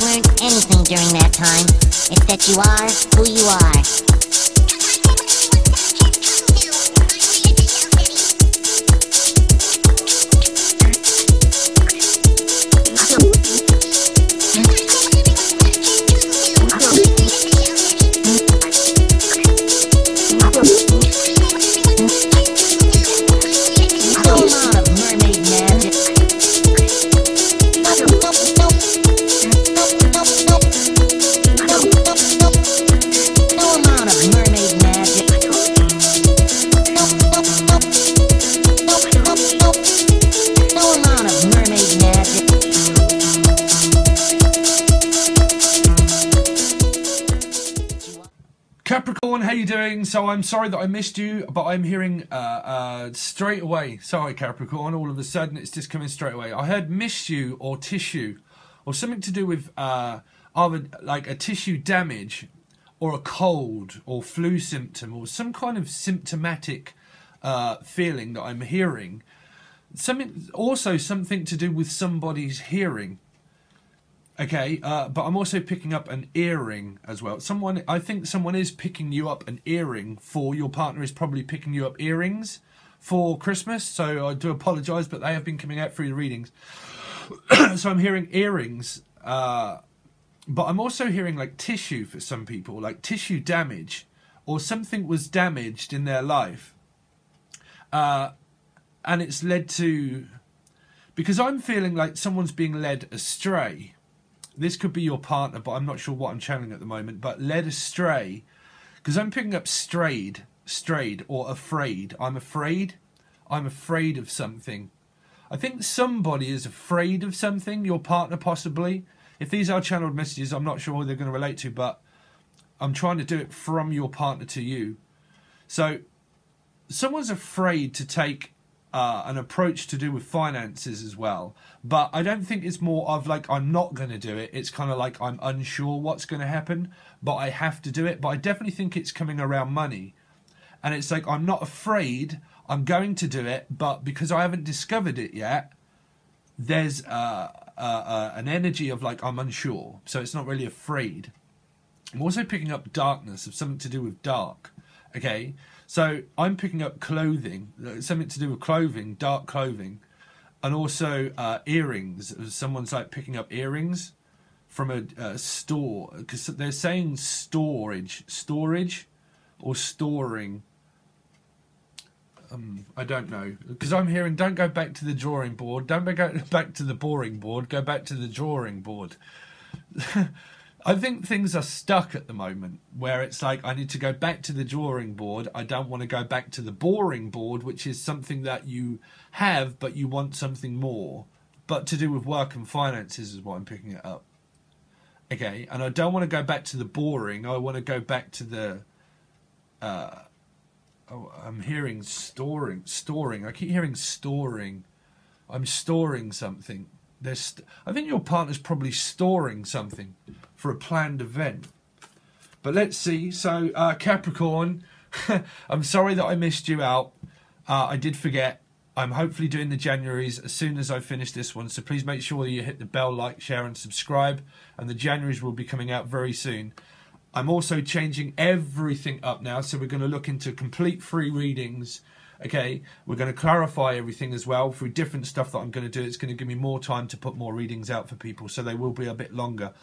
weren't anything during that time. It's that you are who you are. So I'm sorry that I missed you, but I'm hearing uh, uh, straight away. Sorry, Capricorn. All of a sudden, it's just coming straight away. I heard miss you or tissue, or something to do with uh, either like a tissue damage, or a cold or flu symptom, or some kind of symptomatic uh, feeling that I'm hearing. Something also something to do with somebody's hearing. Okay, uh, but I'm also picking up an earring as well. Someone, I think someone is picking you up an earring for your partner is probably picking you up earrings for Christmas. So I do apologise, but they have been coming out through the readings. so I'm hearing earrings, uh, but I'm also hearing like tissue for some people, like tissue damage, or something was damaged in their life, uh, and it's led to because I'm feeling like someone's being led astray this could be your partner, but I'm not sure what I'm channeling at the moment. But led astray, because I'm picking up strayed, strayed, or afraid. I'm afraid. I'm afraid of something. I think somebody is afraid of something. Your partner, possibly. If these are channeled messages, I'm not sure who they're going to relate to, but I'm trying to do it from your partner to you. So, someone's afraid to take uh, an approach to do with finances as well. But I don't think it's more of like I'm not going to do it. It's kind of like I'm unsure what's going to happen, but I have to do it. But I definitely think it's coming around money. And it's like I'm not afraid. I'm going to do it, but because I haven't discovered it yet, there's uh, uh, uh, an energy of like I'm unsure. So it's not really afraid. I'm also picking up darkness of something to do with dark. Okay, so I'm picking up clothing, something to do with clothing, dark clothing, and also uh, earrings. Someone's like picking up earrings from a, a store because they're saying storage, storage, or storing. Um, I don't know because I'm hearing don't go back to the drawing board, don't go back to the boring board, go back to the drawing board. I think things are stuck at the moment where it's like I need to go back to the drawing board. I don't want to go back to the boring board, which is something that you have but you want something more. But to do with work and finances is what I'm picking it up. Okay, and I don't want to go back to the boring. I want to go back to the. Uh, oh, I'm hearing storing, storing. I keep hearing storing. I'm storing something. St- I think your partner's probably storing something for a planned event. But let's see. So, uh, Capricorn, I'm sorry that I missed you out. Uh, I did forget. I'm hopefully doing the Januaries as soon as I finish this one. So please make sure you hit the bell, like, share, and subscribe. And the Januaries will be coming out very soon. I'm also changing everything up now. So we're going to look into complete free readings. Okay, we're going to clarify everything as well through different stuff that I'm going to do. It's going to give me more time to put more readings out for people, so they will be a bit longer.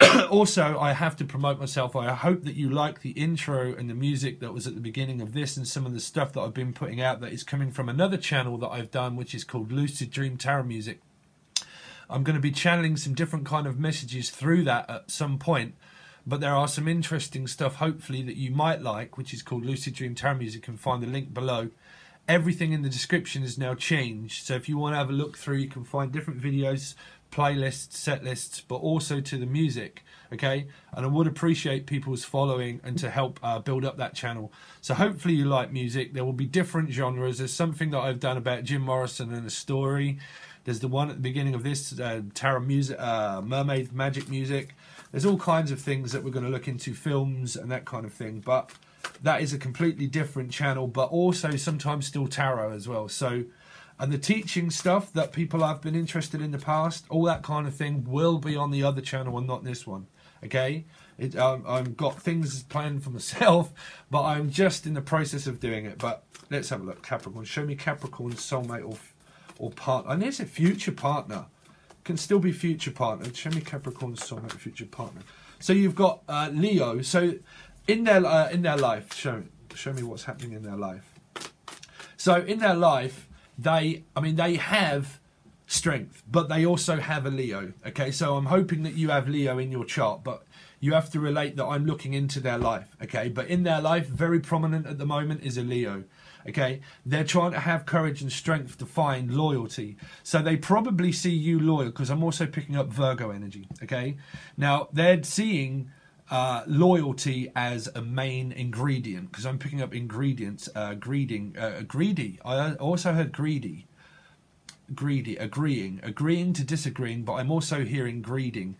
also, I have to promote myself. I hope that you like the intro and the music that was at the beginning of this, and some of the stuff that I've been putting out that is coming from another channel that I've done, which is called Lucid Dream Tarot Music. I'm going to be channeling some different kind of messages through that at some point but there are some interesting stuff hopefully that you might like which is called lucid dream tarot music you can find the link below. Everything in the description is now changed so if you want to have a look through you can find different videos playlists set lists but also to the music okay? And i would appreciate people's following and to help uh, build up that channel. So hopefully you like music. There will be different genres. There's something that i've done about jim morrison and a story. There's the one at the beginning of this uh, tarot music uh, mermaid magic music there's all kinds of things that we're going to look into films and that kind of thing but that is a completely different channel but also sometimes still tarot as well so And the teaching stuff that people have been interested in the past, all that kind of thing, will be on the other channel and not this one. Okay, it, um, I've got things planned for myself, but I'm just in the process of doing it. But let's have a look. Capricorn, show me Capricorn soulmate or or partner. And there's a future partner. Can still be future partner. Show me Capricorn or future partner. So you've got uh, Leo. So in their uh, in their life, show show me what's happening in their life. So in their life, they, I mean, they have strength, but they also have a Leo. Okay, so I'm hoping that you have Leo in your chart, but you have to relate that I'm looking into their life. Okay, but in their life, very prominent at the moment is a Leo. Okay, they're trying to have courage and strength to find loyalty. So they probably see you loyal because I'm also picking up Virgo energy. Okay, now they're seeing uh, loyalty as a main ingredient because I'm picking up ingredients. Uh, greeding, uh, greedy. I also heard greedy, greedy, agreeing, agreeing to disagreeing. But I'm also hearing greeding,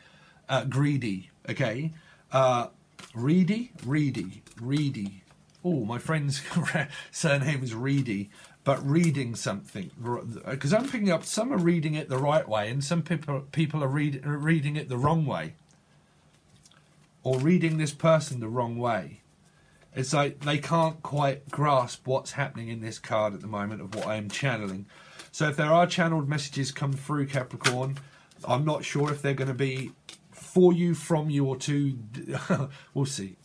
uh, greedy. Okay, uh, reedy, reedy, reedy. Oh, my friend's surname is Reedy, but reading something because I'm picking up some are reading it the right way and some people people are read, reading it the wrong way or reading this person the wrong way. It's like they can't quite grasp what's happening in this card at the moment of what I am channeling. So if there are channeled messages come through Capricorn, I'm not sure if they're going to be for you, from you, or to. we'll see.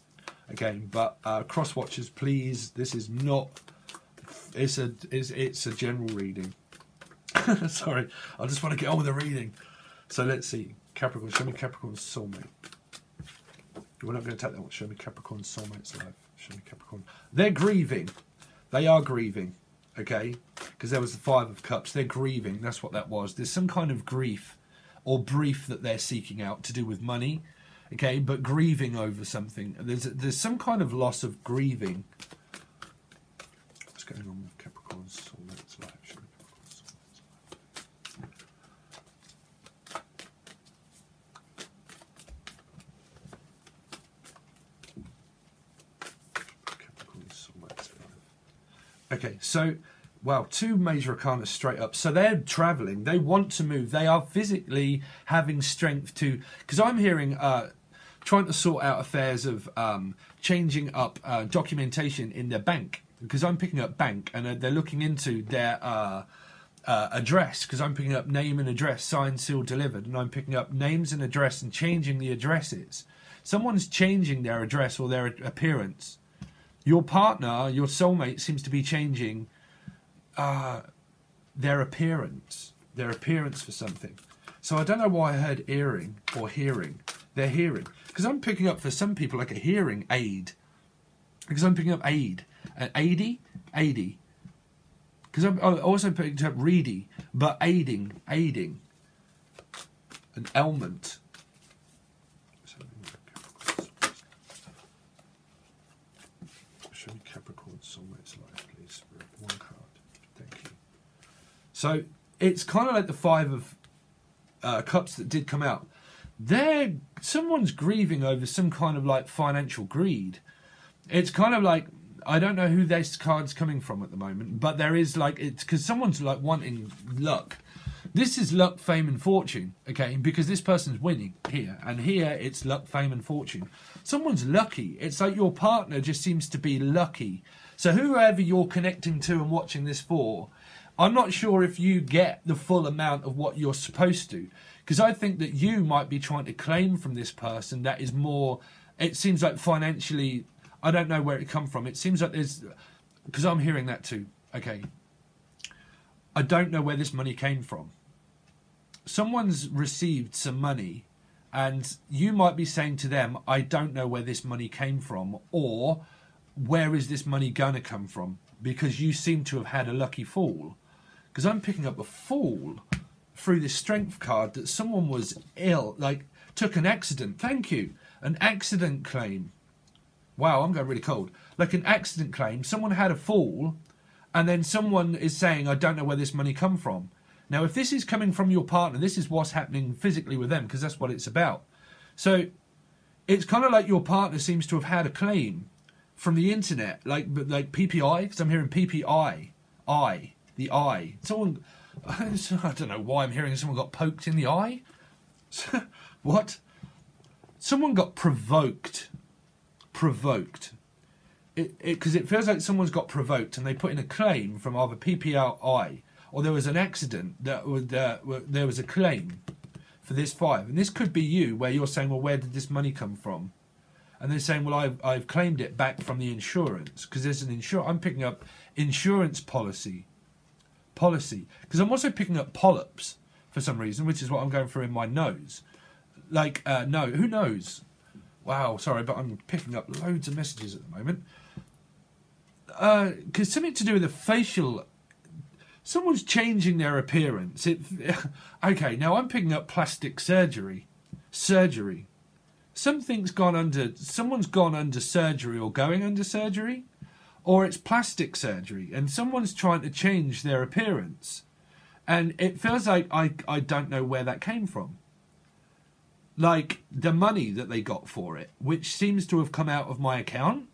Again, but uh, cross watchers, please. This is not. It's a it's, it's a general reading. Sorry, I just want to get on with the reading. So let's see. Capricorn, show me Capricorn's soulmate. We're not going to take that one. Show me Capricorn soulmates life. Show me Capricorn. They're grieving. They are grieving. Okay, because there was the Five of Cups. They're grieving. That's what that was. There's some kind of grief or brief that they're seeking out to do with money. Okay, but grieving over something. There's there's some kind of loss of grieving. What's going on with Capricorn's soulmates life? Okay, so well, two major arcana straight up. So they're traveling. They want to move. They are physically having strength to. Because I'm hearing uh, trying to sort out affairs of um, changing up uh, documentation in their bank. Because I'm picking up bank and uh, they're looking into their uh, uh, address. Because I'm picking up name and address, signed, sealed, delivered, and I'm picking up names and address and changing the addresses. Someone's changing their address or their appearance your partner, your soulmate, seems to be changing uh, their appearance, their appearance for something. So I don't know why I heard earring or hearing. They're hearing because I'm picking up for some people like a hearing aid. Because I'm picking up aid, an aidy, aidy. Because I'm also picking up reedy, but aiding, aiding, an ailment. Show me Capricorn please. One card. Thank you. So it's kind of like the five of uh, cups that did come out. There, someone's grieving over some kind of like financial greed. It's kind of like I don't know who this card's coming from at the moment, but there is like it's because someone's like wanting luck. This is luck, fame, and fortune, okay? Because this person's winning here, and here it's luck, fame, and fortune. Someone's lucky. It's like your partner just seems to be lucky. So whoever you're connecting to and watching this for I'm not sure if you get the full amount of what you're supposed to. Because I think that you might be trying to claim from this person that is more, it seems like financially, I don't know where it come from. It seems like there's, because I'm hearing that too. Okay. I don't know where this money came from. Someone's received some money and you might be saying to them, I don't know where this money came from, or where is this money going to come from? Because you seem to have had a lucky fall because I'm picking up a fall through this strength card that someone was ill, like took an accident. Thank you. An accident claim. Wow, I'm going really cold. Like an accident claim. Someone had a fall, and then someone is saying, I don't know where this money come from. Now, if this is coming from your partner, this is what's happening physically with them, because that's what it's about. So it's kind of like your partner seems to have had a claim from the internet, like like PPI, because I'm hearing PPI, I, the eye. Someone, I don't know why I'm hearing someone got poked in the eye. what? Someone got provoked. Provoked. It because it, feels like someone's got provoked and they put in a claim from either PPI or there was an accident that would uh, there was a claim for this five, and this could be you where you're saying, well, where did this money come from? And they're saying, well, I've I've claimed it back from the insurance because there's an insurance I'm picking up insurance policy, policy because I'm also picking up polyps for some reason, which is what I'm going through in my nose. Like, uh, no, who knows? Wow, sorry, but I'm picking up loads of messages at the moment. Because uh, something to do with the facial someone's changing their appearance. It, okay, now I'm picking up plastic surgery. Surgery. Something's gone under, someone's gone under surgery or going under surgery, or it's plastic surgery, and someone's trying to change their appearance. And it feels like I, I don't know where that came from. Like the money that they got for it, which seems to have come out of my account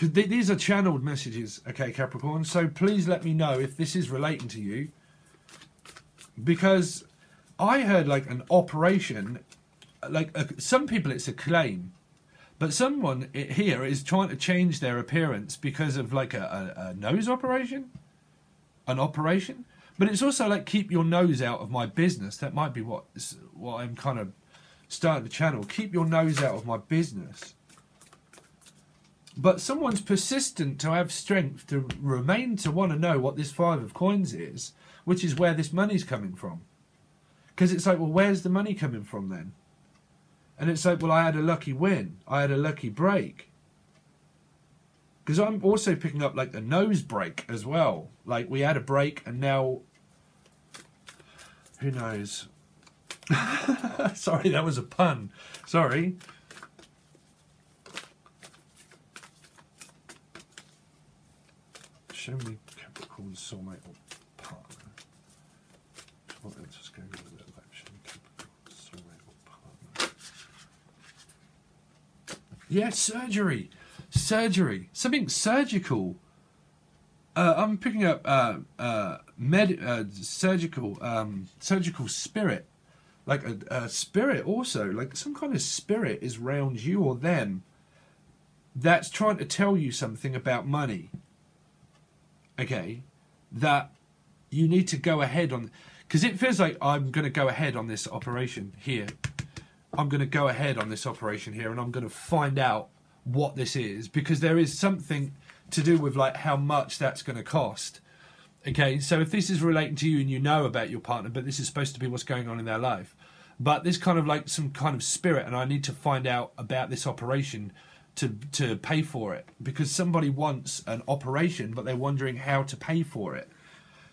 because th- these are channeled messages, okay, Capricorn. So please let me know if this is relating to you, because I heard like an operation, like some people it's a claim, but someone here is trying to change their appearance because of like a, a, a nose operation, an operation. But it's also like keep your nose out of my business. That might be what what I'm kind of starting the channel. Keep your nose out of my business but someone's persistent to have strength to remain to want to know what this five of coins is, which is where this money's coming from. Because it's like, well, where's the money coming from then? And it's like, well, I had a lucky win. I had a lucky break. Because I'm also picking up like a nose break as well. Like we had a break and now, who knows? Sorry, that was a pun. Sorry. show me Capricorn soulmate or partner. Well, let's just go with it. Show me Capricorn soulmate or partner. Yeah, surgery. Surgery. Something surgical. Uh, I'm picking up uh, uh, med uh, surgical um, surgical spirit, like a, a spirit also, like some kind of spirit is round you or them. That's trying to tell you something about money okay, that you need to go ahead on because it feels like I'm going to go ahead on this operation here. I'm going to go ahead on this operation here, and I'm going to find out what this is because there is something to do with like how much that's going to cost. Okay, so if this is relating to you and you know about your partner, but this is supposed to be what's going on in their life, but this kind of like some kind of spirit, and I need to find out about this operation to to pay for it because somebody wants an operation but they're wondering how to pay for it.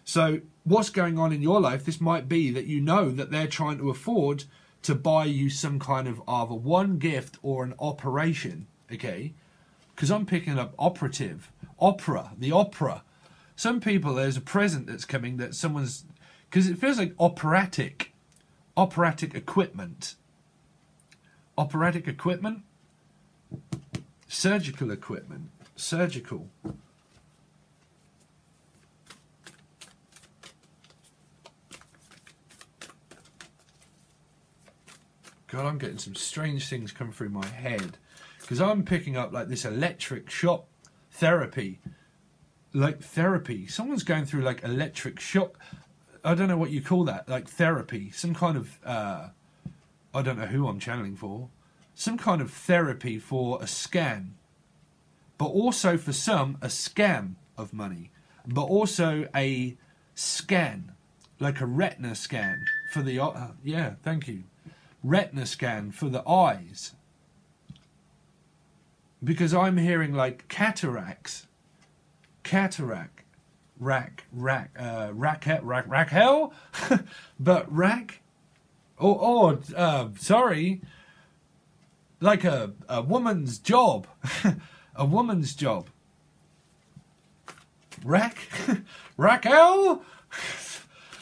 So what's going on in your life? This might be that you know that they're trying to afford to buy you some kind of either one gift or an operation. Okay, because I'm picking up operative, opera, the opera. Some people there's a present that's coming that someone's because it feels like operatic, operatic equipment, operatic equipment surgical equipment, surgical. God, I'm getting some strange things come through my head because I'm picking up like this electric shock therapy, like therapy. Someone's going through like electric shock. I don't know what you call that, like therapy, some kind of. Uh, I don't know who I'm channeling for some kind of therapy for a scan, but also for some a scam of money, but also a scan, like a retina scan for the uh, yeah, thank you, retina scan for the eyes. Because I'm hearing like cataracts, cataract, rack, rack, uh, rack, rack, rack, hell, but rack. Oh, oh, uh, sorry like a, a woman's job. a woman's job. Rack? Raquel?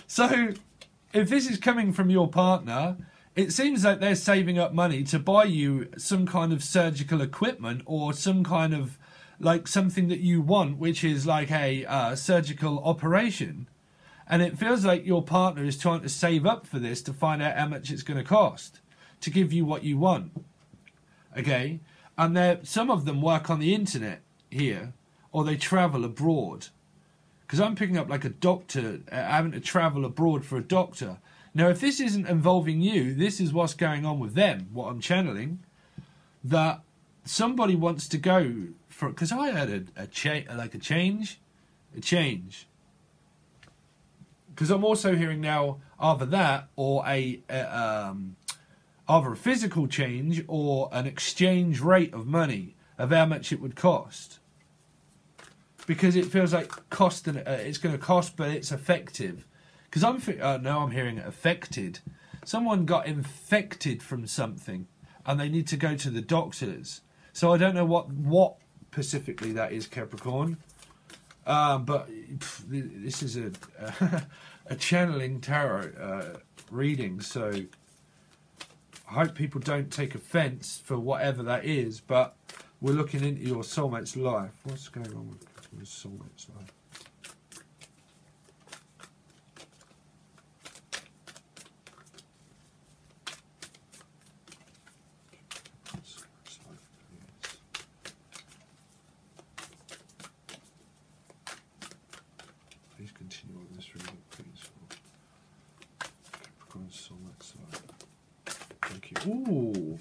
so, if this is coming from your partner, it seems like they're saving up money to buy you some kind of surgical equipment or some kind of like something that you want, which is like a uh, surgical operation, and it feels like your partner is trying to save up for this to find out how much it's going to cost to give you what you want. Okay, and there some of them work on the internet here, or they travel abroad. Because I'm picking up like a doctor uh, having to travel abroad for a doctor. Now, if this isn't involving you, this is what's going on with them. What I'm channeling, that somebody wants to go for because I had a, a cha- like a change, a change. Because I'm also hearing now either that or a, a um, either a physical change or an exchange rate of money of how much it would cost. Because it feels like cost uh, it's going to cost, but it's effective. Because I'm uh, now I'm hearing affected. Someone got infected from something, and they need to go to the doctors. So I don't know what what specifically that is, Capricorn. Um, but pff, this is a a channeling tarot uh, reading, so I hope people don't take offence for whatever that is. But we're looking into your soulmate's life. What's going on with your soulmate's life? Please continue on this reading, please. for Capricorn soulmate's life. Thank you. Ooh,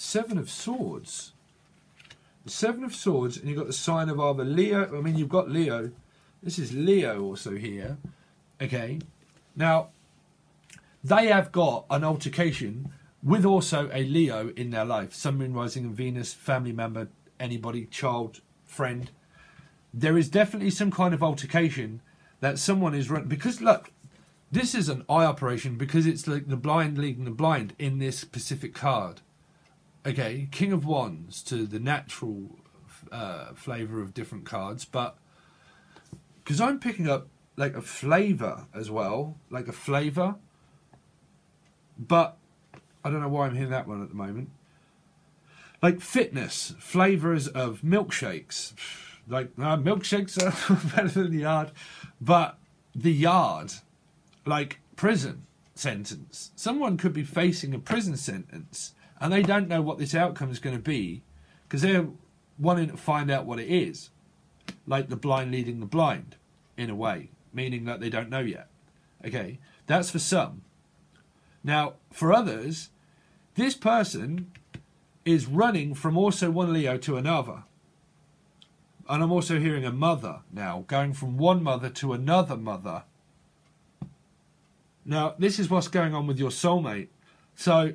Seven of Swords. The Seven of Swords, and you've got the sign of either Leo. I mean, you've got Leo. This is Leo also here. Okay. Now, they have got an altercation with also a Leo in their life. Sun, Moon, Rising, and Venus, family member, anybody, child, friend. There is definitely some kind of altercation that someone is run because look, this is an eye operation because it's like the blind leading the blind in this specific card. Okay, King of Wands to the natural uh, flavor of different cards, but because I'm picking up like a flavor as well, like a flavor, but I don't know why I'm hearing that one at the moment. Like fitness, flavors of milkshakes. Like milkshakes are better than the yard, but the yard, like prison sentence. Someone could be facing a prison sentence and they don't know what this outcome is going to be because they're wanting to find out what it is. Like the blind leading the blind, in a way, meaning that they don't know yet. Okay, that's for some. Now, for others, this person is running from also one Leo to another. And I'm also hearing a mother now, going from one mother to another mother. Now, this is what's going on with your soulmate. So,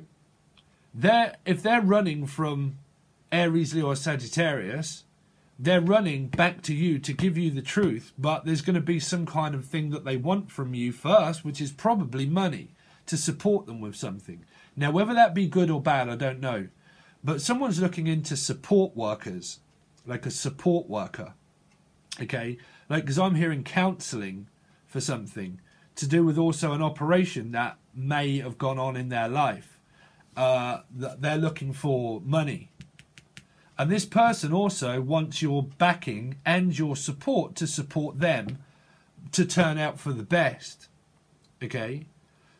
they're, if they're running from Aries, Leo, or Sagittarius, they're running back to you to give you the truth, but there's going to be some kind of thing that they want from you first, which is probably money to support them with something. Now, whether that be good or bad, I don't know. But someone's looking into support workers, like a support worker. Okay? Like, because I'm hearing counseling for something to do with also an operation that may have gone on in their life. Uh, they're looking for money. And this person also wants your backing and your support to support them to turn out for the best. Okay?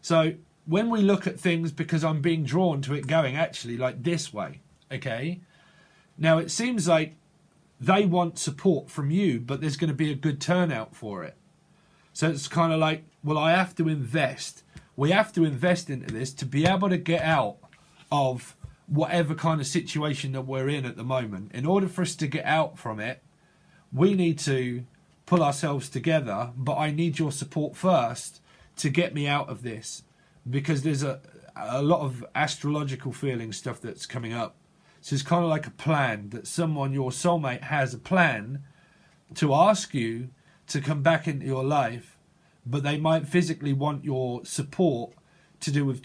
So when we look at things, because I'm being drawn to it going actually like this way, okay? Now it seems like they want support from you, but there's going to be a good turnout for it. So it's kind of like, well, I have to invest. We have to invest into this to be able to get out of whatever kind of situation that we're in at the moment. In order for us to get out from it, we need to pull ourselves together, but I need your support first to get me out of this because there's a a lot of astrological feeling stuff that's coming up. So it's kind of like a plan that someone, your soulmate, has a plan to ask you to come back into your life, but they might physically want your support to do with,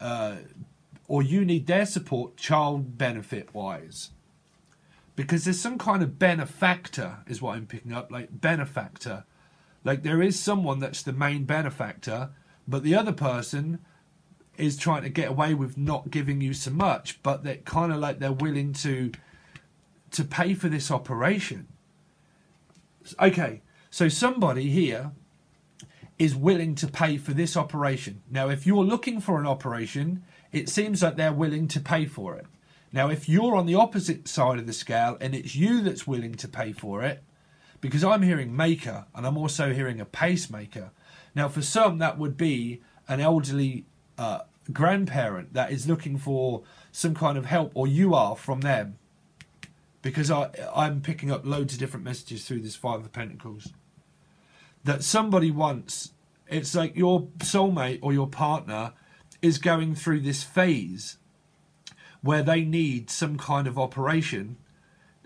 uh, or you need their support child benefit wise. Because there's some kind of benefactor, is what I'm picking up, like benefactor. Like there is someone that's the main benefactor, but the other person is trying to get away with not giving you so much, but they're kind of like they're willing to to pay for this operation. Okay, so somebody here is willing to pay for this operation. Now, if you're looking for an operation, it seems like they're willing to pay for it. Now, if you're on the opposite side of the scale and it's you that's willing to pay for it, because I'm hearing maker and I'm also hearing a pacemaker. Now, for some, that would be an elderly uh, grandparent that is looking for some kind of help, or you are from them. Because I, I'm picking up loads of different messages through this Five of Pentacles. That somebody wants, it's like your soulmate or your partner is going through this phase where they need some kind of operation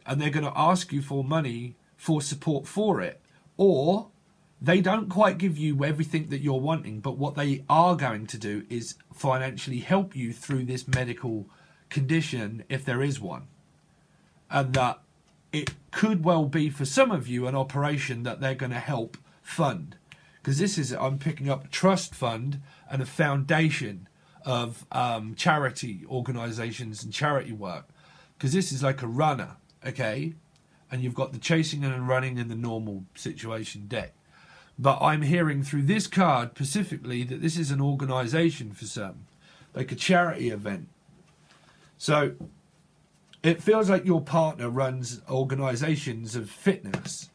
and they're going to ask you for money for support for it. Or they don't quite give you everything that you're wanting, but what they are going to do is financially help you through this medical condition if there is one. And that it could well be for some of you an operation that they're going to help fund. Because this is, I'm picking up trust fund and a foundation of um, charity organizations and charity work. Because this is like a runner, okay? And you've got the chasing and running in the normal situation deck. But I'm hearing through this card specifically that this is an organization for some, like a charity event. So it feels like your partner runs organizations of fitness,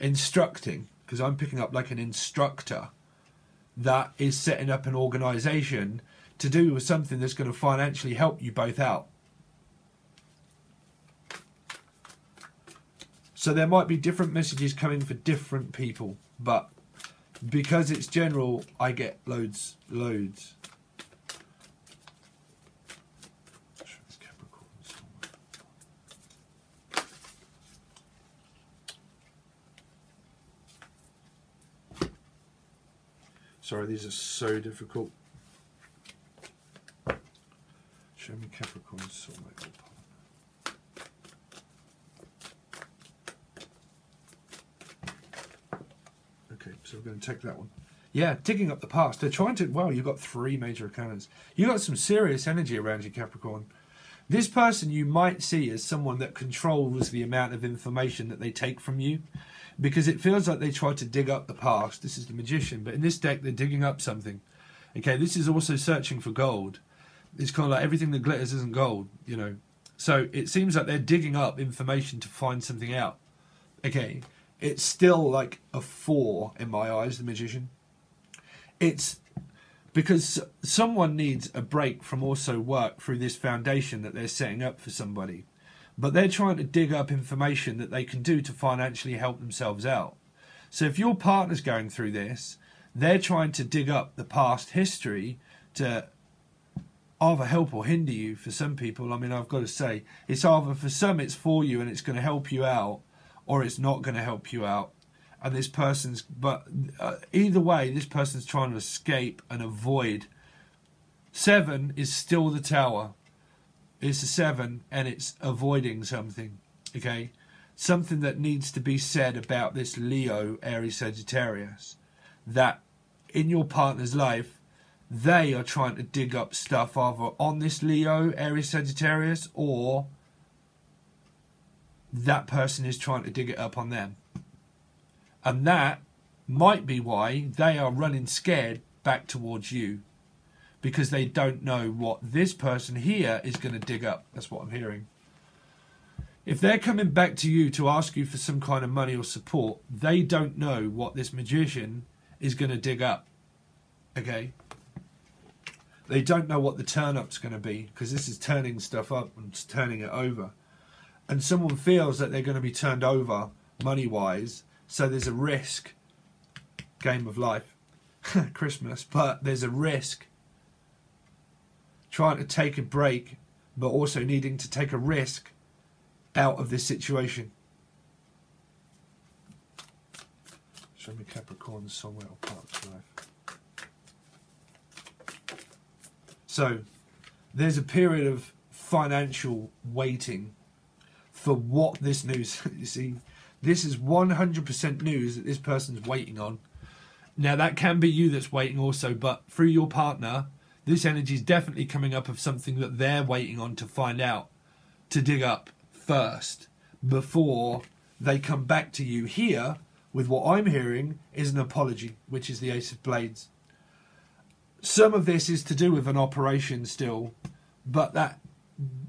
instructing, because I'm picking up like an instructor that is setting up an organization to do with something that's going to financially help you both out. So there might be different messages coming for different people, but because it's general, I get loads, loads. Sorry, these are so difficult. Show me Capricorn soulmate. Okay, so we're going to take that one. Yeah, digging up the past. They're trying to. Wow, you've got three major arcanas. You've got some serious energy around you, Capricorn. This person you might see as someone that controls the amount of information that they take from you because it feels like they try to dig up the past. This is the magician, but in this deck, they're digging up something. Okay, this is also searching for gold. It's kind of like everything that glitters isn't gold, you know. So it seems like they're digging up information to find something out. Okay, it's still like a four in my eyes, the magician. It's because someone needs a break from also work through this foundation that they're setting up for somebody. But they're trying to dig up information that they can do to financially help themselves out. So if your partner's going through this, they're trying to dig up the past history to either help or hinder you for some people. I mean, I've got to say, it's either for some it's for you and it's going to help you out, or it's not going to help you out. And this person's, but uh, either way, this person's trying to escape and avoid. Seven is still the tower. It's a seven and it's avoiding something. Okay? Something that needs to be said about this Leo Aries Sagittarius. That in your partner's life, they are trying to dig up stuff either on this Leo Aries Sagittarius or that person is trying to dig it up on them. And that might be why they are running scared back towards you because they don't know what this person here is going to dig up. That's what I'm hearing. If they're coming back to you to ask you for some kind of money or support, they don't know what this magician is going to dig up. Okay? They don't know what the turn up's going to be because this is turning stuff up and turning it over. And someone feels that they're going to be turned over money wise so there's a risk, game of life, Christmas, but there's a risk trying to take a break, but also needing to take a risk out of this situation. Show me Capricorn somewhere or part of life. So there's a period of financial waiting for what this news, you see, this is 100% news that this person's waiting on. Now, that can be you that's waiting also, but through your partner, this energy is definitely coming up of something that they're waiting on to find out, to dig up first. before they come back to you here with what I'm hearing is an apology, which is the Ace of Blades. Some of this is to do with an operation still, but that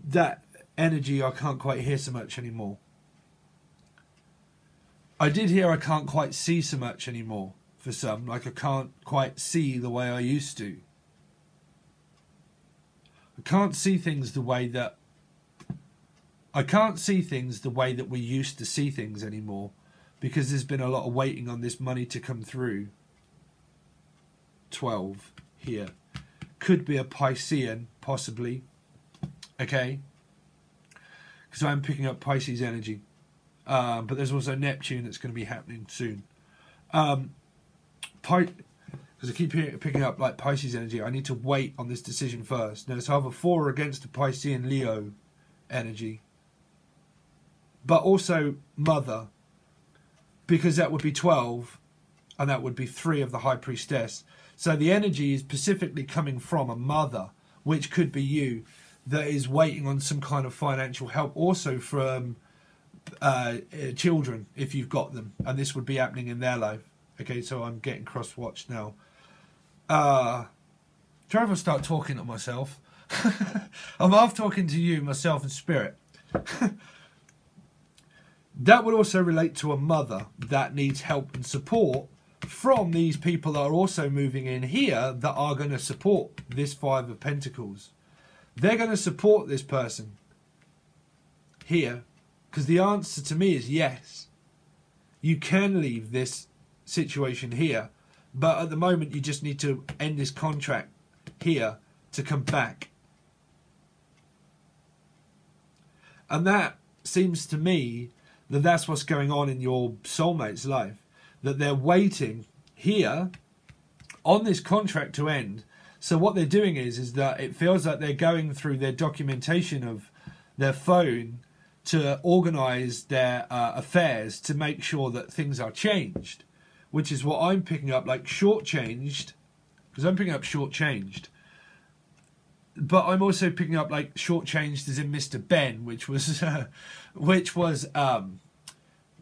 that energy I can't quite hear so much anymore. I did hear I can't quite see so much anymore for some, like I can't quite see the way I used to. Can't see things the way that I can't see things the way that we used to see things anymore because there's been a lot of waiting on this money to come through. 12 here. Could be a Piscean, possibly. Okay? Because I'm picking up Pisces energy. Um, but there's also Neptune that's going to be happening soon. Um, because I keep picking up like Pisces energy, I need to wait on this decision first. Now it's either for or against the Piscean Leo energy, but also Mother, because that would be 12 and that would be three of the High Priestess. So the energy is specifically coming from a mother, which could be you, that is waiting on some kind of financial help, also from uh, uh children if you've got them, and this would be happening in their life. Okay, so I'm getting cross watched now. Uh, try if I start talking to myself. I'm half talking to you, myself, and spirit. that would also relate to a mother that needs help and support from these people that are also moving in here that are going to support this Five of Pentacles. They're going to support this person here because the answer to me is yes. You can leave this situation here. But at the moment, you just need to end this contract here to come back. And that seems to me that that's what's going on in your soulmate's life. That they're waiting here on this contract to end. So what they're doing is is that it feels like they're going through their documentation of their phone to organize their uh, affairs to make sure that things are changed which is what I'm picking up, like shortchanged, because I'm picking up shortchanged. But I'm also picking up like shortchanged as in Mr. Benn, which was, uh, which was, um,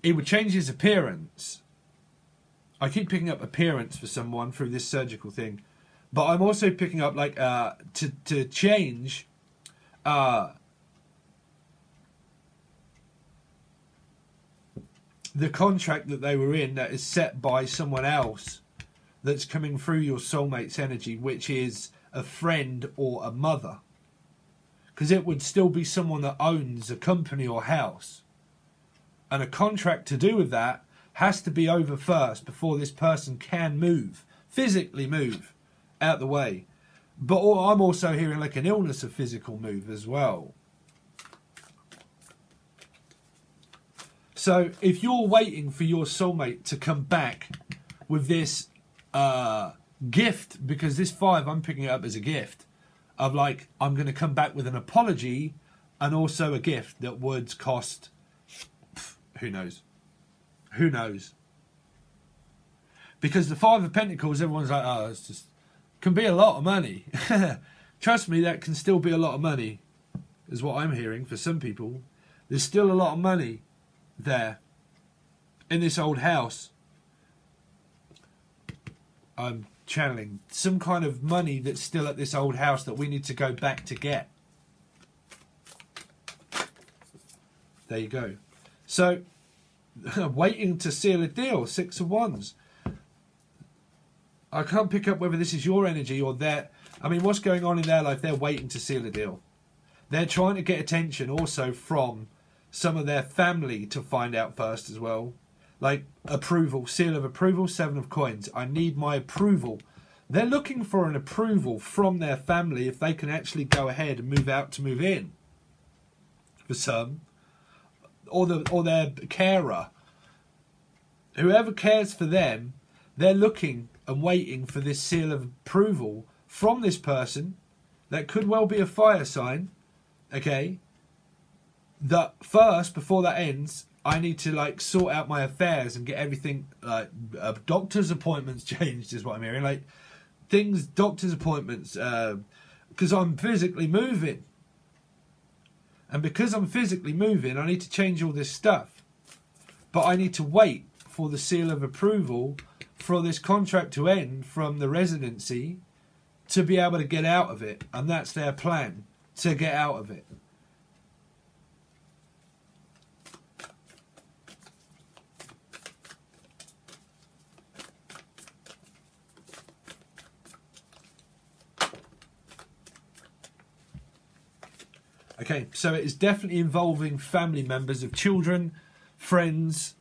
he would change his appearance. I keep picking up appearance for someone through this surgical thing, but I'm also picking up like uh, to to change uh, the contract that they were in that is set by someone else that's coming through your soulmate's energy, which is a friend or a mother. Because it would still be someone that owns a company or house. And a contract to do with that has to be over first before this person can move, physically move out the way. But I'm also hearing like an illness of physical move as well. So if you're waiting for your soulmate to come back with this uh, gift, because this five I'm picking it up as a gift of like I'm going to come back with an apology and also a gift that would cost who knows, who knows. Because the five of Pentacles, everyone's like, oh, it's just can be a lot of money. Trust me, that can still be a lot of money, is what I'm hearing for some people. There's still a lot of money there in this old house. I'm channeling some kind of money that's still at this old house that we need to go back to get. There you go. So, waiting to seal a deal, six of wands. I can't pick up whether this is your energy or their. I mean, what's going on in their life? They're waiting to seal a deal. They're trying to get attention also from some of their family to find out first as well. Like approval, seal of approval, seven of coins. I need my approval. They're looking for an approval from their family if they can actually go ahead and move out to move in. For some, or the or their carer, whoever cares for them, they're looking and waiting for this seal of approval from this person. That could well be a fire sign, okay? That first before that ends I need to like sort out my affairs and get everything like uh, doctor's appointments changed is what I'm hearing like things doctor's appointments because uh, I'm physically moving And because I'm physically moving, I need to change all this stuff. But I need to wait for the seal of approval for this contract to end from the residency to be able to get out of it. And that's their plan to get out of it. Okay, so it is definitely involving family members of children, friends,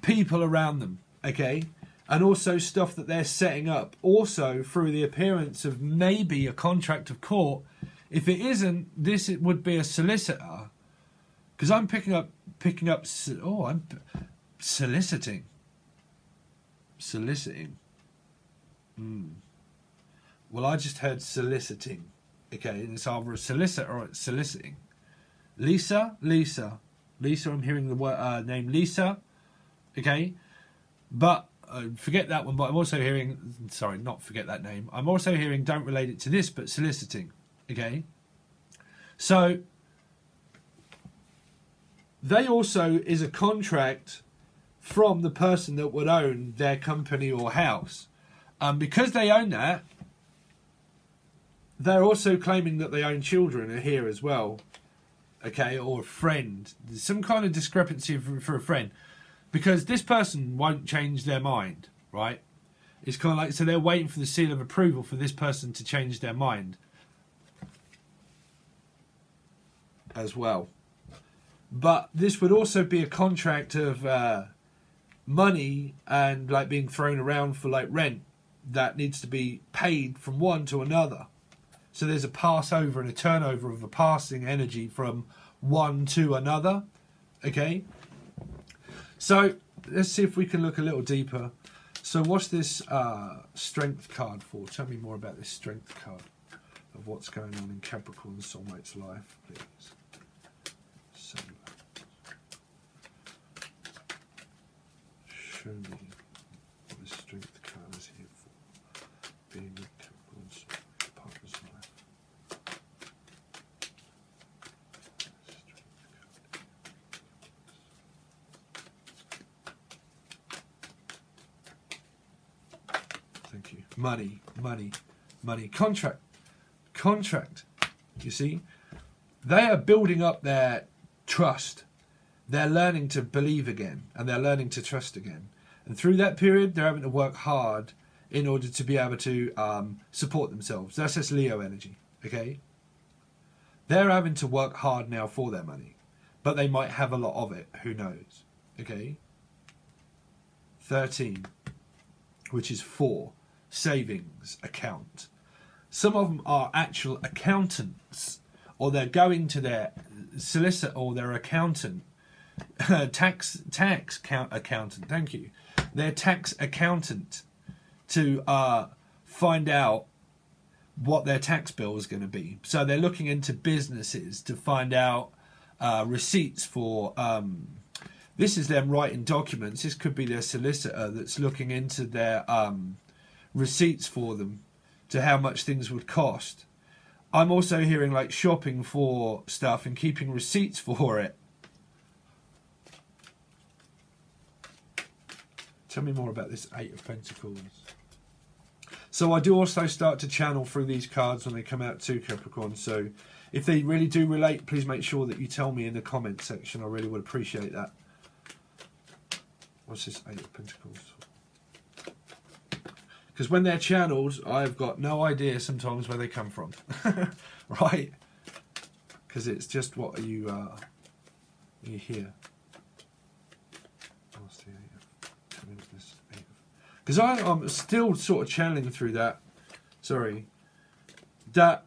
people around them. Okay, and also stuff that they're setting up. Also through the appearance of maybe a contract of court. If it isn't, this it would be a solicitor, because I'm picking up picking up. Oh, I'm soliciting. Soliciting. Hmm. Well, I just heard soliciting. Okay, and it's either a solicitor or it's soliciting. Lisa, Lisa, Lisa. I'm hearing the word uh, name Lisa. Okay, but uh, forget that one. But I'm also hearing. Sorry, not forget that name. I'm also hearing. Don't relate it to this, but soliciting. Okay, so they also is a contract from the person that would own their company or house, um, because they own that they're also claiming that their own children are here as well okay or a friend. There's some kind of discrepancy for, for a friend. Because this person won't change their mind right? It's kind of like so they're waiting for the seal of approval for this person to change their mind as well. But this would also be a contract of uh, money and like being thrown around for like rent that needs to be paid from one to another so there's a passover and a turnover of a passing energy from one to another. Okay. So let's see if we can look a little deeper. So what's this uh, strength card for? Tell me more about this strength card of what's going on in Capricorn soulmate's life, please. So, show me what this strength card is here for. Being with Capricorn soulmate partner's life. Thank you. Money, money, money. Contract, contract. You see, they are building up their trust. They're learning to believe again, and they're learning to trust again. And through that period, they're having to work hard in order to be able to um, support themselves. That's just Leo energy. Okay. They're having to work hard now for their money, but they might have a lot of it. Who knows? Okay. 13, which is four, savings account. Some of them are actual accountants, or they're going to their solicitor or their accountant, tax tax count, accountant. Thank you. Their tax accountant to uh, find out what their tax bill is going to be. So they're looking into businesses to find out uh, receipts for. Um, this is them writing documents. This could be their solicitor that's looking into their um, receipts for them to how much things would cost. I'm also hearing like shopping for stuff and keeping receipts for it. Tell me more about this Eight of Pentacles. So I do also start to channel through these cards when they come out to Capricorn. So if they really do relate, please make sure that you tell me in the comment section. I really would appreciate that. What's this Eight of Pentacles? Because when they're channeled, I've got no idea sometimes where they come from. right? Because it's just what you uh, you hear. Because I'm still sort of channeling through that. Sorry, that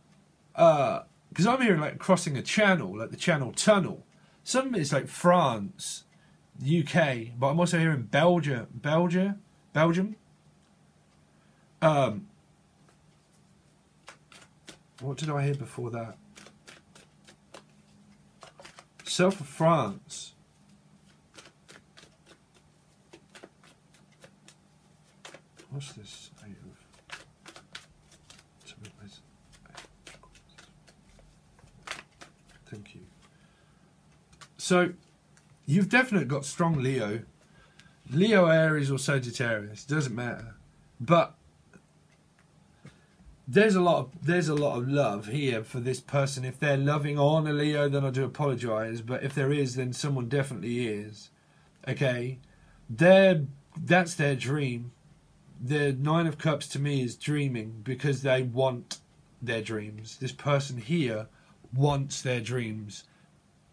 because I'm hearing like crossing a channel, like the Channel Tunnel. Some of it's like France, UK, but I'm also hearing Belgium, Belgium, Belgium. Um, what did I hear before that? South of France. What's this? Thank you. So you've definitely got strong Leo. Leo, Aries, or Sagittarius it doesn't matter, but there's a lot of there's a lot of love here for this person. If they're loving on a Leo, then I do apologise. But if there is, then someone definitely is. Okay, they're that's their dream. The Nine of Cups to me is dreaming because they want their dreams. This person here wants their dreams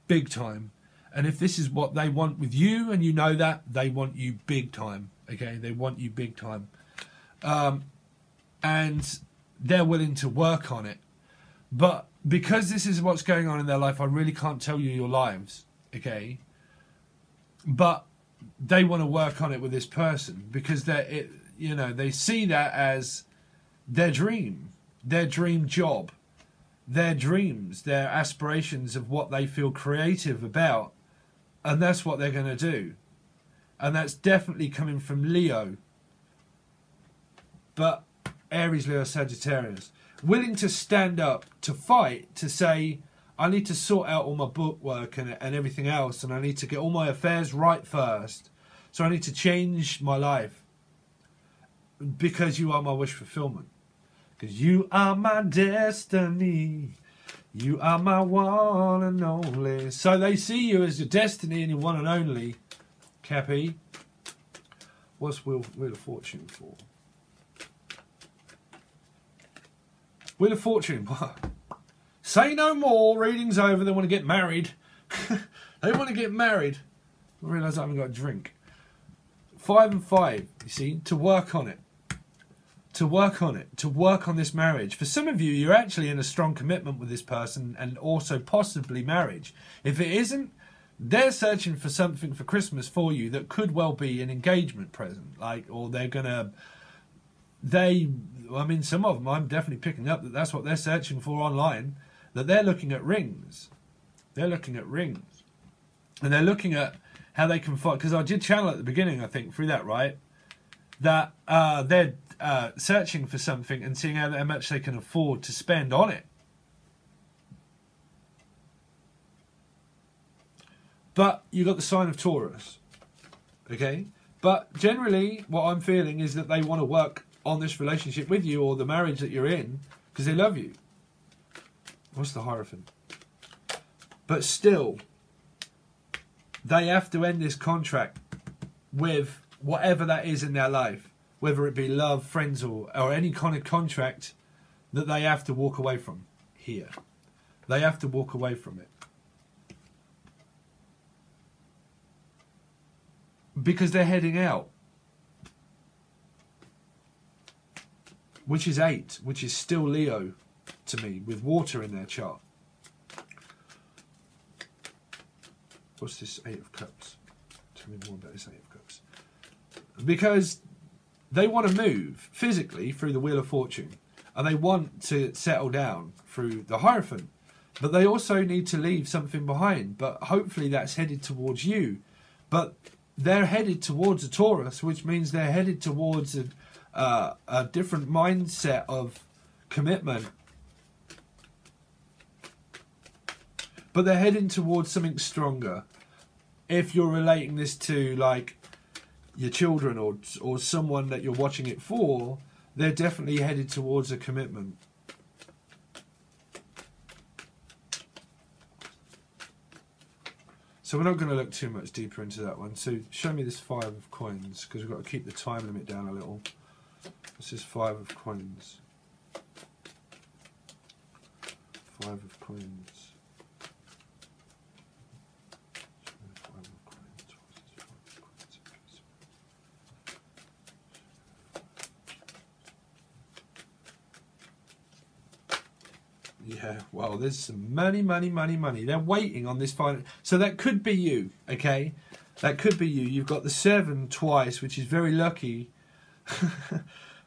big time. And if this is what they want with you and you know that, they want you big time. Okay, they want you big time. Um, and they're willing to work on it. But because this is what's going on in their life, I really can't tell you your lives. Okay. But they want to work on it with this person because they it you know they see that as their dream their dream job their dreams their aspirations of what they feel creative about and that's what they're going to do and that's definitely coming from leo but aries leo sagittarius willing to stand up to fight to say I need to sort out all my bookwork and, and everything else, and I need to get all my affairs right first. So I need to change my life because you are my wish fulfillment. Because you are my destiny. You are my one and only. So they see you as your destiny and your one and only. Cappy. What's Wheel, Wheel of Fortune for? Wheel of Fortune. Say no more. Reading's over. They want to get married. they want to get married. I realise I haven't got a drink. Five and five, you see, to work on it. To work on it. To work on this marriage. For some of you, you're actually in a strong commitment with this person and also possibly marriage. If it isn't, they're searching for something for Christmas for you that could well be an engagement present. Like, or they're to. They. I mean, some of them, I'm definitely picking up that that's what they're searching for online that they're looking at rings. They're looking at rings. And they're looking at how they can find, because I did channel at the beginning, I think, through that, right? That uh, they're uh, searching for something and seeing how, how much they can afford to spend on it. But you got the sign of Taurus, okay? But generally, what I'm feeling is that they want to work on this relationship with you or the marriage that you're in because they love you. What's the Hierophant? But still, they have to end this contract with whatever that is in their life, whether it be love, friends, or, or any kind of contract that they have to walk away from here. They have to walk away from it. Because they're heading out. Which is eight, which is still Leo to me with water in their chart. What's this Eight of Cups? Tell me more about this Eight of Cups. Because they want to move physically through the Wheel of Fortune and they want to settle down through the Hierophant. But they also need to leave something behind. But hopefully that's headed towards you. But they're headed towards a Taurus, which means they're headed towards a, uh, a different mindset of commitment but they're heading towards something stronger. If you're relating this to like your children or or someone that you're watching it for, they're definitely headed towards a commitment. So we're not going to look too much deeper into that one. So show me this five of coins because we've got to keep the time limit down a little. This is five of coins. Five of coins. Yeah, well, there's some money, money, money, money. They're waiting on this final. So that could be you, okay? That could be you. You've got the seven twice, which is very lucky.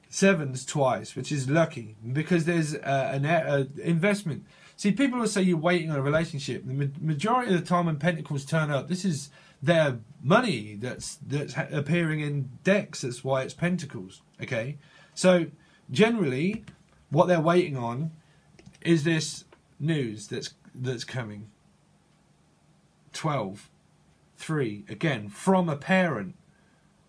Sevens twice, which is lucky because there's uh, an uh, investment. See, people will say you're waiting on a relationship. The ma- majority of the time when pentacles turn up, this is their money that's that's ha- appearing in decks. That's why it's pentacles. Okay, so generally, what they're waiting on is this news that's that's coming 12. 3. Again, from a parent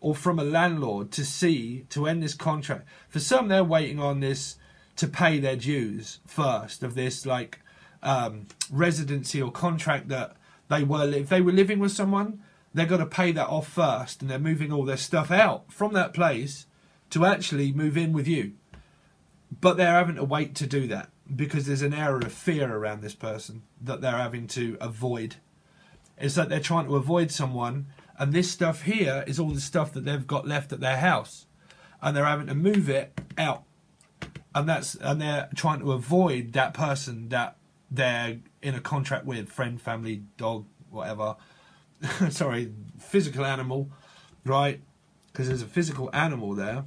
or from a landlord to see to end this contract. For some, they're waiting on this to pay their dues first of this like um, residency or contract that they were if they were living with someone, they're going to pay that off first, and they're moving all their stuff out from that place to actually move in with you. But they're having to wait to do that because there's an air of fear around this person that they're having to avoid. It's that they're trying to avoid someone, and this stuff here is all the stuff that they've got left at their house, and they're having to move it out, and that's and they're trying to avoid that person that they're in a contract with, friend, family, dog, whatever. Sorry, physical animal, right? Because there's a physical animal there.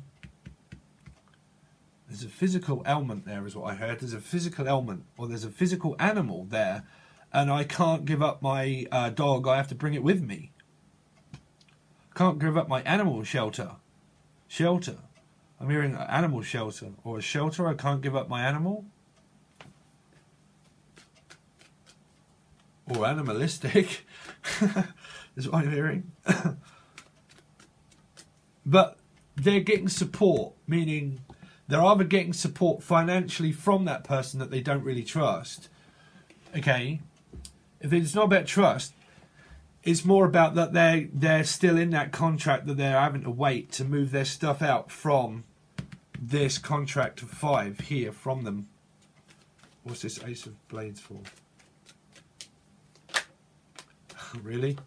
There's a physical element there, is what I heard. There's a physical element, or there's a physical animal there, and I can't give up my uh, dog. I have to bring it with me. Can't give up my animal shelter. Shelter. I'm hearing animal shelter or a shelter. I can't give up my animal. Or animalistic. is what I'm hearing. but they're getting support, meaning they're either getting support financially from that person that they don't really trust. Okay, if it's not about trust, it's more about that they they're still in that contract that they're having to wait to move their stuff out from this contract of five here from them. What's this Ace of Blades for? really?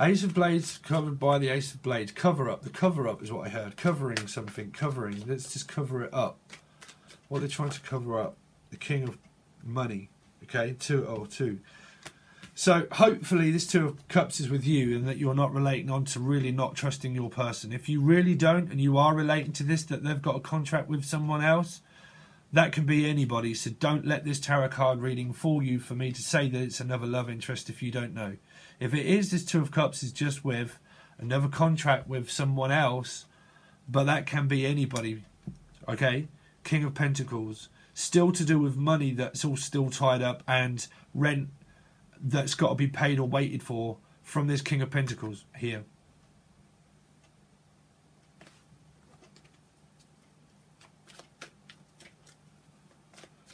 Ace of Blades covered by the Ace of Blades. Cover up. The cover up is what I heard. Covering something. Covering. Let's just cover it up. What they're trying to cover up. The King of Money. Okay, two oh two. So hopefully this two of cups is with you and that you're not relating on to really not trusting your person. If you really don't and you are relating to this that they've got a contract with someone else, that can be anybody. So don't let this tarot card reading fool you for me to say that it's another love interest if you don't know. If it is this two of cups is just with another contract with someone else, but that can be anybody. Okay? King of Pentacles. Still to do with money that's all still tied up and rent that's got to be paid or waited for from this King of Pentacles here.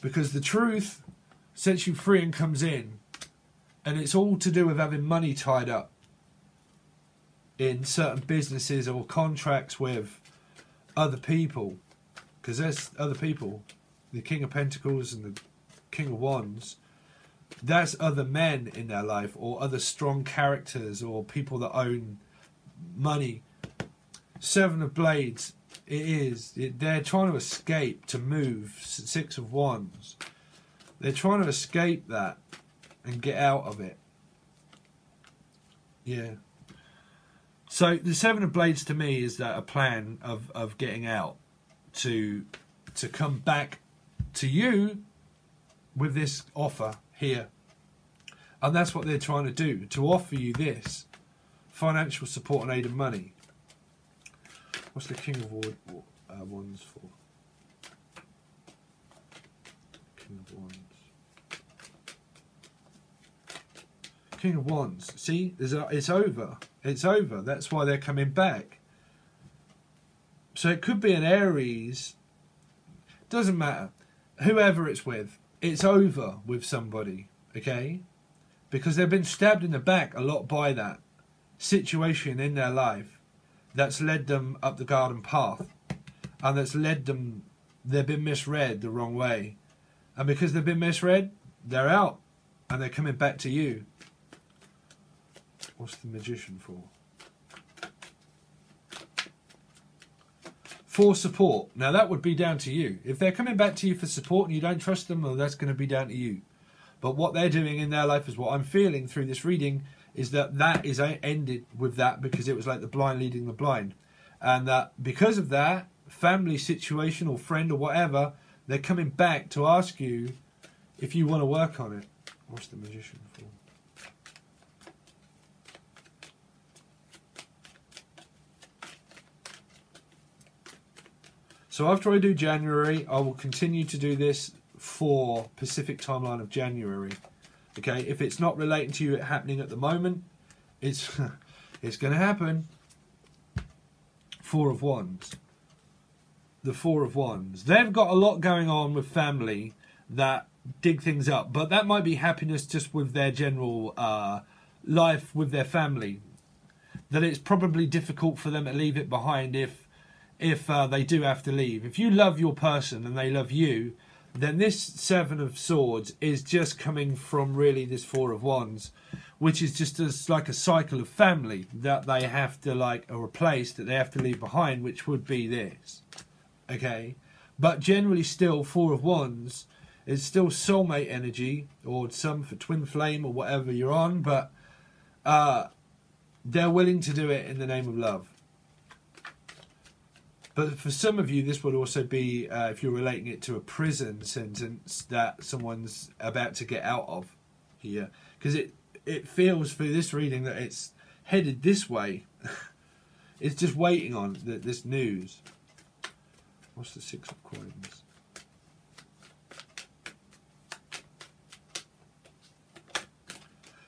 Because the truth sets you free and comes in, and it's all to do with having money tied up in certain businesses or contracts with other people. Because there's other people, the King of Pentacles and the King of Wands that's other men in their life or other strong characters or people that own money. Seven of Blades, it is. It, they're trying to escape to move. Six of Wands. They're trying to escape that and get out of it. Yeah. So the Seven of Blades to me is that a plan of, of getting out to to come back to you with this offer here. And that's what they're trying to do, to offer you this financial support and aid and money. What's the King of uh, Wands for? King of Wands. King of Wands. See, it's over. It's over. That's why they're coming back. So it could be an Aries. Doesn't matter. Whoever it's with it's over with somebody, okay? Because they've been stabbed in the back a lot by that situation in their life that's led them up the garden path and that's led them, they've been misread the wrong way. And because they've been misread, they're out and they're coming back to you. What's the magician for? For support. Now that would be down to you. If they're coming back to you for support and you don't trust them, well, that's going to be down to you. But what they're doing in their life is what I'm feeling through this reading is that that is ended with that because it was like the blind leading the blind, and that because of that family situation or friend or whatever, they're coming back to ask you if you want to work on it. What's the magician for? So after I do January, I will continue to do this for Pacific timeline of January. Okay, if it's not relating to you happening at the moment, it's it's going to happen. Four of Wands. The Four of Wands. They've got a lot going on with family that dig things up, but that might be happiness just with their general uh, life with their family. That it's probably difficult for them to leave it behind if if uh, they do have to leave. If you love your person and they love you, then this Seven of Swords is just coming from really this Four of Wands, which is just as like a cycle of family that they have to like a replace, that they have to leave behind, which would be this. Okay? But generally still, Four of Wands is still soulmate energy, or some for twin flame or whatever you're on, but uh, they're willing to do it in the name of love. But for some of you, this would also be uh, if you're relating it to a prison sentence that someone's about to get out of here, because it it feels for this reading that it's headed this way. it's just waiting on the, this news. What's the six of coins?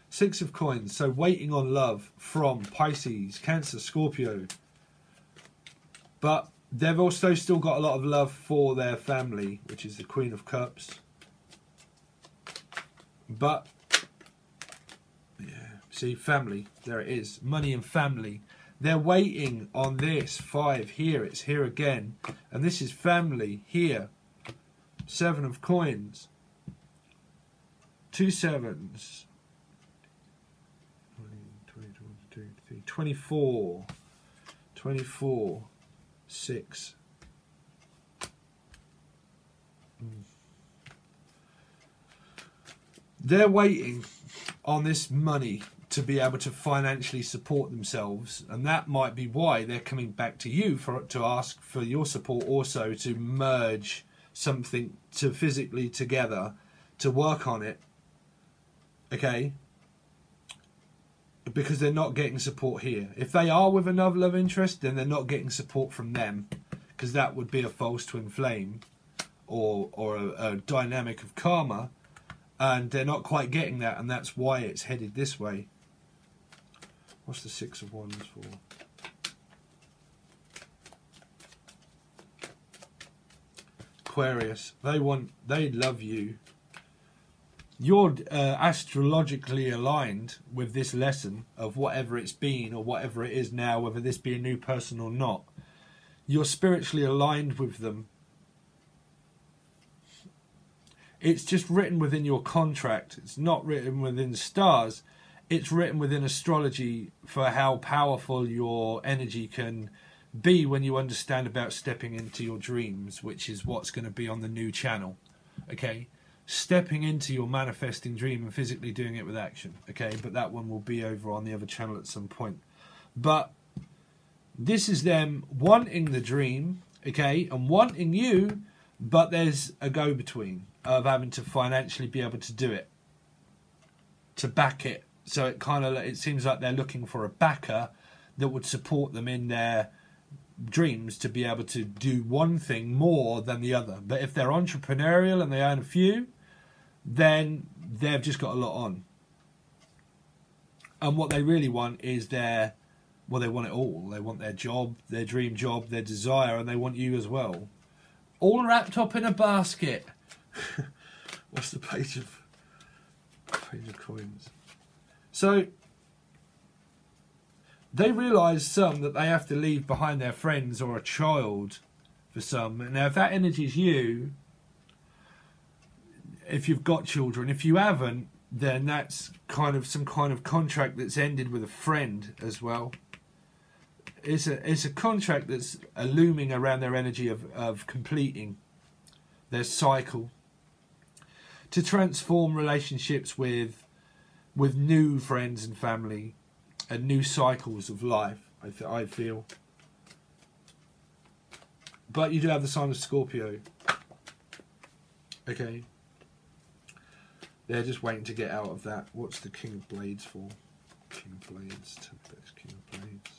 Six of coins. So waiting on love from Pisces, Cancer, Scorpio. But they've also still got a lot of love for their family, which is the Queen of Cups. But, yeah, see, family, there it is. Money and family. They're waiting on this. Five, here, it's here again. And this is family, here. Seven of coins. Two sevens. 24. 24 six. They're waiting on this money to be able to financially support themselves, and that might be why they're coming back to you for to ask for your support also to merge something to physically together to work on it. Okay, because they're not getting support here. If they are with another love interest, then they're not getting support from them, because that would be a false twin flame, or or a, a, dynamic of karma, and they're not quite getting that, and that's why it's headed this way. What's the six of wands for? Aquarius, they want, they love you you're uh, astrologically aligned with this lesson of whatever it's been or whatever it is now, whether this be a new person or not. You're spiritually aligned with them. It's just written within your contract. It's not written within stars. It's written within astrology for how powerful your energy can be when you understand about stepping into your dreams, which is what's going to be on the new channel. Okay? Stepping into your manifesting dream and physically doing it with action. Okay, but that one will be over on the other channel at some point. But this is them wanting the dream, okay, and wanting you, but there's a go between of having to financially be able to do it, to back it. So it kind of it seems like they're looking for a backer that would support them in their dreams to be able to do one thing more than the other. But if they're entrepreneurial and they own a few, then they've just got a lot on. And what they really want is their, well, they want it all. They want their job, their dream job, their desire, and they want you as well. All wrapped up in a basket. What's the page of page of coins? So they realise some that they have to leave behind their friends or a child for some. Now, if that energy is you, if you've got children. If you haven't, then that's kind of some kind of contract that's ended with a friend as well. It's a it's a contract that's looming around their energy of, of completing their cycle to transform relationships with with new friends and family and new cycles of life. I, I feel. But you do have the sign of Scorpio. Okay. They're just waiting to get out of that. What's the King of Blades for? King of Blades, King of Blades.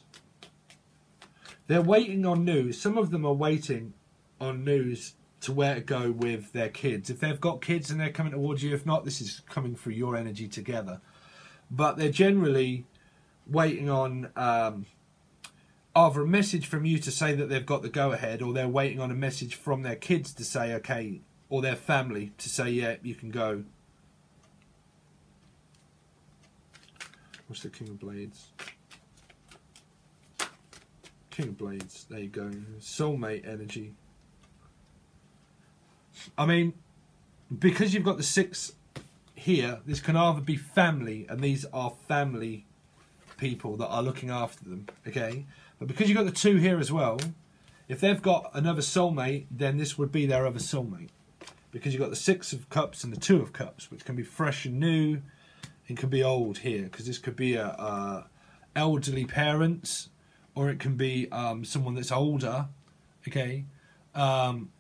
They're waiting on news. Some of them are waiting on news to where to go with their kids. If they've got kids and they're coming towards you, if not, this is coming through your energy together. But they're generally waiting on um, either a message from you to say that they've got the go ahead, or they're waiting on a message from their kids to say, okay, or their family to say, yeah, you can go. What's the King of Blades? King of Blades, there you go. Soulmate energy. I mean, because you've got the six here, this can either be family, and these are family people that are looking after them, okay? But because you've got the two here as well, if they've got another soulmate, then this would be their other soulmate. Because you've got the six of cups and the two of cups, which can be fresh and new, and could be old here, because this could be a, a elderly parents, or it can be um, someone that's older, okay? Um,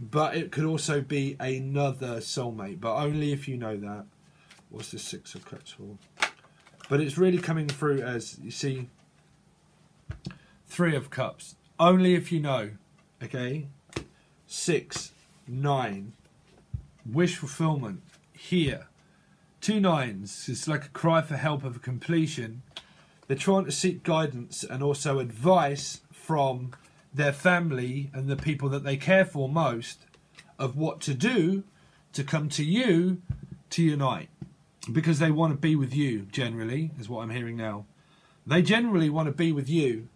but it could also be another soulmate, but only if you know that. What's the Six of Cups for? But it's really coming through as, you see, Three of Cups. Only if you know, okay? Six, nine. Wish fulfillment. Here. Two nines. is like a cry for help of a completion. They're trying to seek guidance and also advice from their family and the people that they care for most of what to do to come to you to unite because they want to be with you generally is what i'm hearing now they generally want to be with you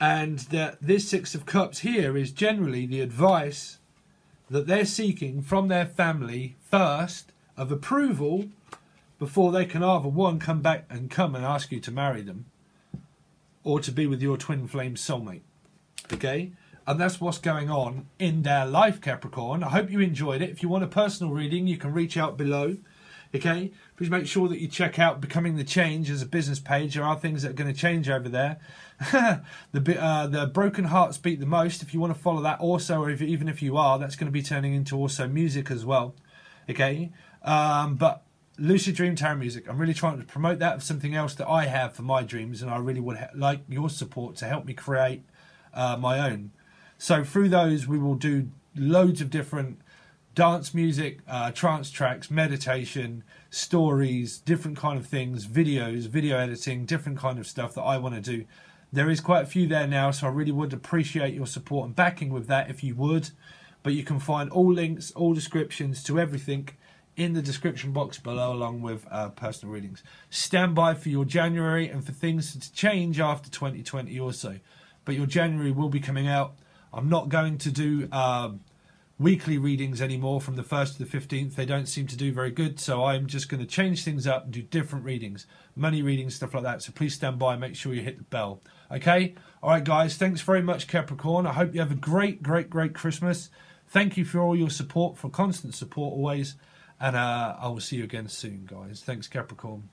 and that this six of cups here is generally the advice that they're seeking from their family first of approval before they can either one come back and come and ask you to marry them or to be with your twin flame soulmate okay? And that's what's going on in their life, Capricorn. I hope you enjoyed it. If you want a personal reading, you can reach out below. Okay, please make sure that you check out Becoming the Change as a business page. There are things that are going to change over there. the uh, the broken hearts beat the most. If you want to follow that, also, or if, even if you are, that's going to be turning into also music as well. Okay, um, but Lucid Dream Tarot Music. I'm really trying to promote that of something else that I have for my dreams, and I really would like your support to help me create uh, my own. So through those, we will do loads of different dance music, uh, trance tracks, meditation, stories, different kind of things, videos, video editing, different kind of stuff that I want to do. There is quite a few there now, so I really would appreciate your support and backing with that if you would. But you can find all links, all descriptions to everything in the description box below, along with uh, personal readings. Stand by for your January and for things to change after 2020 or so. but your January will be coming out. I'm not going to do um, weekly readings anymore from the 1st to the 15th. They don't seem to do very good, so I'm just going to change things up and do different readings, money readings, stuff like that. So please stand by make sure you hit the bell. Okay? All right, guys, thanks very much, Capricorn. I hope you have a great, great, great Christmas. Thank you for all your support, for constant support always. And uh, I will see you again soon, guys. Thanks, Capricorn.